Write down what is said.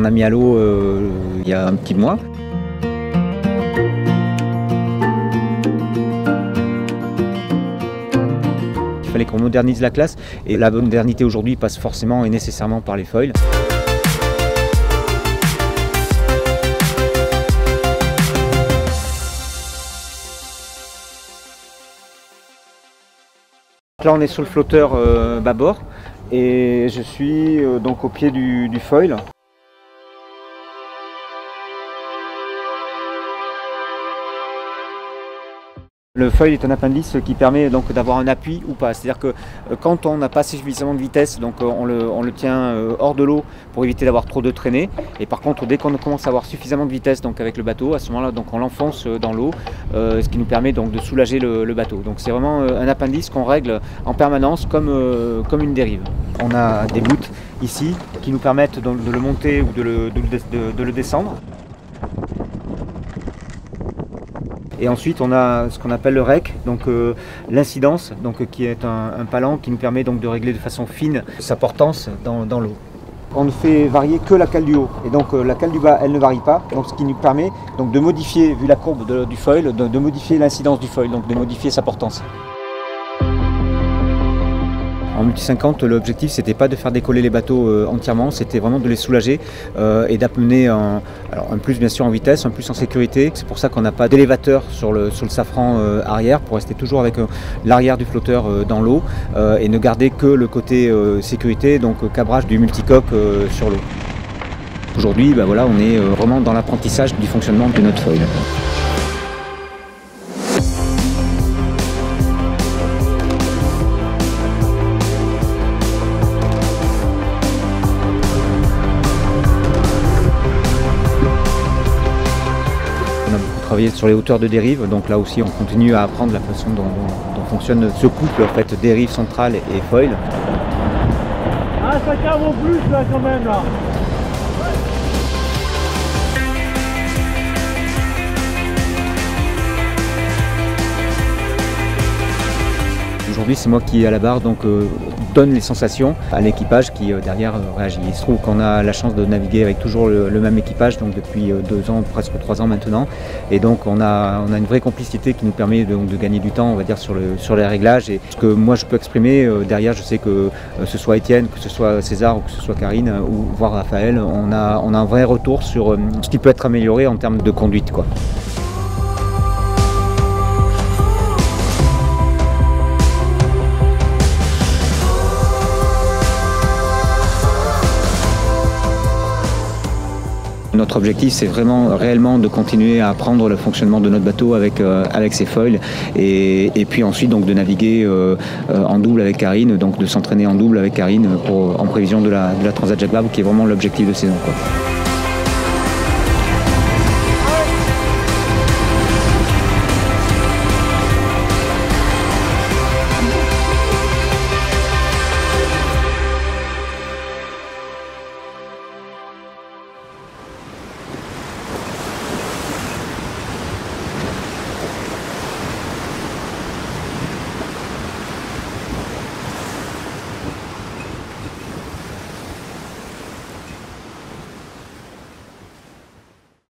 on a mis à l'eau il y a un petit mois. Il fallait qu'on modernise la classe et la modernité aujourd'hui passe forcément et nécessairement par les foils. Là on est sur le flotteur euh, bâbord et je suis euh, donc au pied du foil. Le foil est un appendice qui permet donc d'avoir un appui ou pas. C'est-à-dire que euh, quand on n'a pas suffisamment de vitesse, donc euh, on le, tient euh, hors de l'eau pour éviter d'avoir trop de traînées. Et par contre, dès qu'on commence à avoir suffisamment de vitesse donc avec le bateau, à ce moment-là, donc on l'enfonce dans l'eau, ce qui nous permet donc de soulager le, bateau. Donc c'est vraiment un appendice qu'on règle en permanence comme, comme une dérive. On a des bouts ici qui nous permettent de le monter ou de le descendre. Et ensuite, on a ce qu'on appelle le REC, donc euh, l'incidence, donc qui est un, palan qui nous permet donc de régler de façon fine sa portance dans, l'eau. On ne fait varier que la cale du haut et donc euh, la cale du bas elle ne varie pas ce qui nous permet donc de modifier vu la courbe du foil de, de modifier l'incidence du foil donc de modifier sa portance. En multi 50, l'objectif c'était pas de faire décoller les bateaux euh, entièrement, c'était vraiment de les soulager euh, et d'amener un, un, plus bien sûr en vitesse, un plus en sécurité. C'est pour ça qu'on n'a pas d'élévateur sur le, sur le safran euh, arrière pour rester toujours avec l'arrière du flotteur dans l'eau et ne garder que le côté sécurité, donc cabrage du multicoque sur l'eau. Aujourd'hui, bah voilà, on est vraiment dans l'apprentissage du fonctionnement de notre foil. Travailler sur les hauteurs de dérive, donc là aussi on continue à apprendre la façon dont, fonctionne ce couple en fait dérive centrale et foil. Ah ça cave au plus là quand même là C'est moi qui, à la barre, donc, euh, donne les sensations à l'équipage qui, euh, derrière, euh, réagit. Il se trouve qu'on a la chance de naviguer avec toujours le, même équipage, donc depuis deux ans, presque trois ans maintenant. Et donc, on a, une vraie complicité qui nous permet de, de gagner du temps, sur les réglages. Et ce que moi, je peux exprimer, derrière, je sais que ce soit Étienne, que ce soit César ou que ce soit Karine, ou voire Raphaël, on a, on a un vrai retour sur ce qui peut être amélioré en termes de conduite. Quoi. Notre objectif, c'est vraiment réellement de continuer à apprendre le fonctionnement de notre bateau avec, euh, ses foils et, puis ensuite donc de naviguer euh, euh, en double avec Karine, donc de s'entraîner en double avec Karine pour, en prévision de la, Transat Jacques qui est vraiment l'objectif de saison. Quoi.